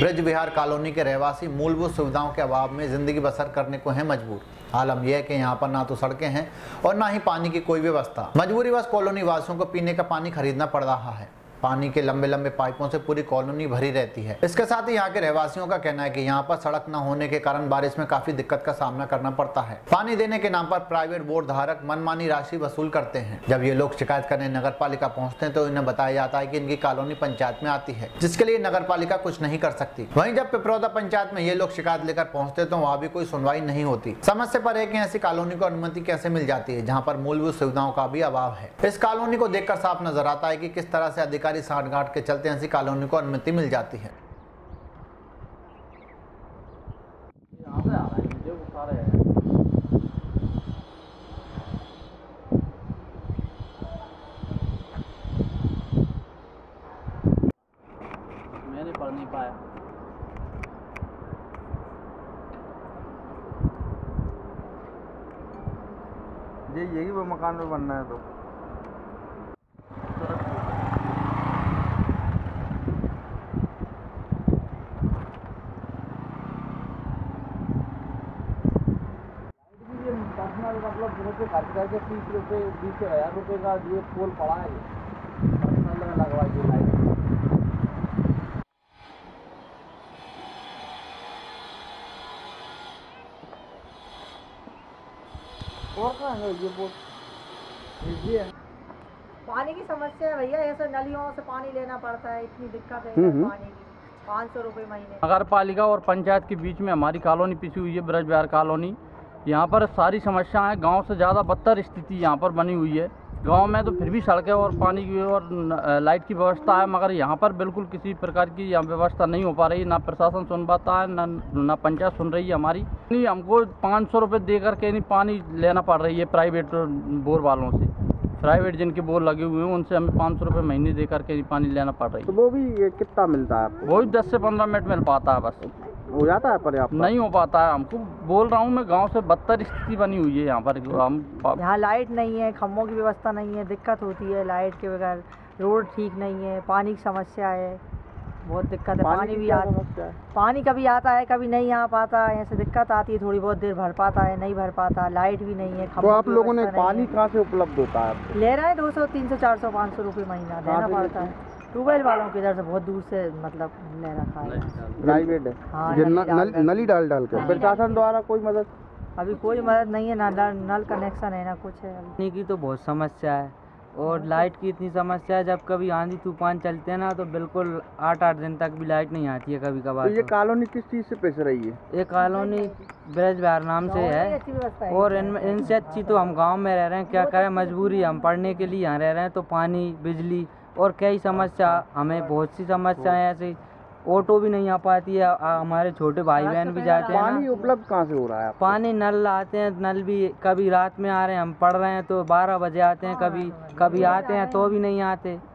विहार colony के रहवासी मूलभूत सुविधाओं के अभाव में ज़िंदगी बसर करने को है मजबूर। आलम यह है कि यहाँ पर ना तो सड़कें हैं और ना ही पानी की कोई व्यवस्था। मजबूरी बस कॉलोनी वासियों को पीने का पानी खरीदना पड़ रहा है। पानी के लंबे लंबे पाइपों से पूरी कॉलोनी भरी रहती है। इसके साथ ही यहाँ के रहवासियों का कहना है कि यहाँ पर सड़क न होने के कारण बारिश में काफ़ी दिक्कत का सामना करना पड़ता है। पानी देने के नाम पर प्राइवेट बोर्ड धारक मनमानी राशि वसूल करते हैं। जब ये लोग शिकायत करने नगर पालिका पहुँचते हैं तो इन्हें बताया जाता है की इनकी कॉलोनी पंचायत में आती है, जिसके लिए नगर पालिका कुछ नहीं कर सकती। वही जब पिपरौदा पंचायत में ये लोग शिकायत लेकर पहुँचते तो वहाँ भी कोई सुनवाई नहीं होती। समस्या पर है की ऐसी कॉलोनी को अनुमति कैसे मिल जाती है, जहाँ पर मूलभूत सुविधाओं का भी अभाव है। इस कॉलोनी को देखकर साफ़ नज़र आता है की किस तरह से अधिकारी साठगांठ के चलते ऐसी कॉलोनी को अनुमति मिल जाती है। मैंने पढ़ नहीं पाया। ये यही वो मकान में बनना है तो। मतलब दिनों पे खर्च करके तीस रुपये बीस हज़ार रुपये का ये पोल पड़ा है पर्सनल लगवाइए लाइट और कहाँ है ये पोल? ये पानी की समस्या है भैया ऐसे नलियों से पानी लेना पड़ता है इतनी दिक्कत है हम्म, हम्म। पानी की। पाँच सौ रुपये महीने। नगर पालिका और पंचायत के बीच में हमारी कॉलोनी पिसी हुई है ब्रज विहार कॉलोनी। यहाँ पर सारी समस्याएँ गाँव से ज़्यादा बदतर स्थिति यहाँ पर बनी हुई है। गाँव में तो फिर भी सड़कें और पानी की और लाइट की व्यवस्था है मगर यहाँ पर बिल्कुल किसी प्रकार की यहाँ व्यवस्था नहीं हो पा रही। ना प्रशासन सुन पाता है ना ना पंचायत सुन रही है हमारी। नहीं हमको पाँच सौ रुपये दे करके नहीं पानी लेना पड़ रही है प्राइवेट बोर वालों से। प्राइवेट जिनके बोर लगे हुए हैं उनसे हमें पाँच सौ रुपये महीने दे करके पानी लेना पड़ रही। है तो वो भी कितना मिलता है आपको? वही दस से पंद्रह मिनट मिल पाता है बस। हो जाता है पर्याप्त नहीं हो पाता है। हमको बोल रहा हूँ मैं गाँव से बदतर स्थिति बनी हुई है यहाँ पर। हम यहाँ लाइट नहीं है खम्भों की व्यवस्था नहीं है दिक्कत होती है लाइट के बगैर। रोड ठीक नहीं है पानी की समस्या है। बहुत दिक्कत है। पानी पानी भी क्या आ समस्या है? पानी कभी आता है कभी नहीं आ पाता। है ऐसे दिक्कत आती है थोड़ी बहुत देर भर पाता है नहीं भर पाता। लाइट भी नहीं है तो आप लोगों ने पानी कहाँ से उपलब्ध होता है ले रहे हैं दो सौ तीन सौ चार सौ पाँच सौ रुपये महीना देना पड़ता है? ट्यूबवेल वालों की इधर से बहुत दूर से मतलब ले रखा है। प्राइवेट है। हाँ नली डाल नल- डाल डाल के। प्रशासन द्वारा कोई मदद? अभी कोई मदद नहीं है ना नल नल कनेक्शन है ना कुछ है अभी। पानी की तो बहुत समस्या है और लाइट की इतनी समस्या है जब कभी आंधी तूफ़ान चलते हैं ना तो बिल्कुल आठ आठ दिन तक भी लाइट नहीं आती है कभी कभार तो ये कॉलोनी किस चीज़ से पिस रही है? ये कॉलोनी ब्रज बिहार नाम से है। है। और इनमें इनसे अच्छी तो हम गाँव में रह रहे हैं क्या करें मजबूरी हम पढ़ने के लिए यहाँ रह रहे हैं तो पानी बिजली और कई समस्या? हमें बहुत सी समस्याएँ ऐसी। ऑटो भी नहीं आ पाती है। आ- हमारे छोटे भाई बहन भी जाते हैं पानी उपलब्ध कहाँ से हो रहा है पानी नल आते हैं नल भी कभी रात में आ रहे हैं हम पढ़ रहे हैं तो बारह बजे आते हैं कभी कभी आते हैं तो भी नहीं आते।